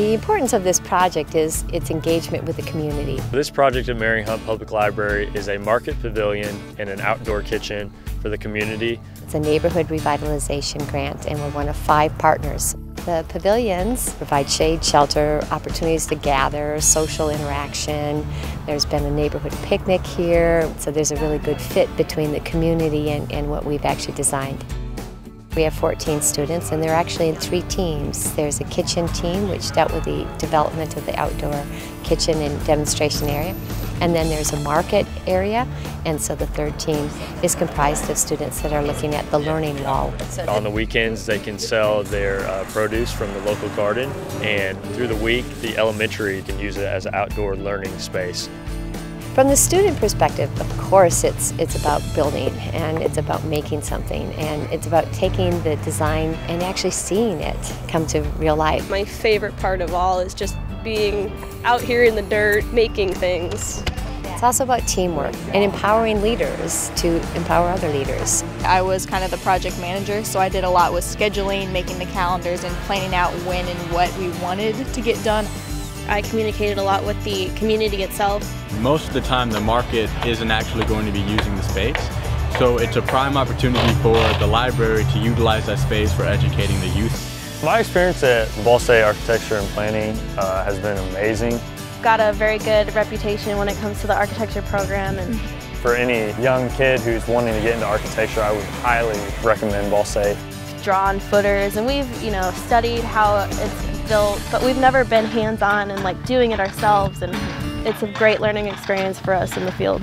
The importance of this project is its engagement with the community. This project at Maring-Hunt Public Library is a market pavilion and an outdoor kitchen for the community. It's a neighborhood revitalization grant and we're one of five partners. The pavilions provide shade, shelter, opportunities to gather, social interaction. There's been a neighborhood picnic here, so there's a really good fit between the community and, and what we've actually designed. We have 14 students and they're actually in three teams. There's a kitchen team which dealt with the development of the outdoor kitchen and demonstration area. And then there's a market area and so the third team is comprised of students that are looking at the learning wall. On the weekends they can sell their uh, produce from the local garden and through the week the elementary can use it as an outdoor learning space. From the student perspective, of course, it's, it's about building and it's about making something and it's about taking the design and actually seeing it come to real life. My favorite part of all is just being out here in the dirt, making things. It's also about teamwork and empowering leaders to empower other leaders. I was kind of the project manager, so I did a lot with scheduling, making the calendars, and planning out when and what we wanted to get done. I communicated a lot with the community itself. Most of the time the market isn't actually going to be using the space, so it's a prime opportunity for the library to utilize that space for educating the youth. My experience at Ball State Architecture and Planning uh, has been amazing. Got a very good reputation when it comes to the architecture program. and For any young kid who's wanting to get into architecture, I would highly recommend Ball State. Drawn footers and we've, you know, studied how it's built, but we've never been hands-on and like doing it ourselves and it's a great learning experience for us in the field.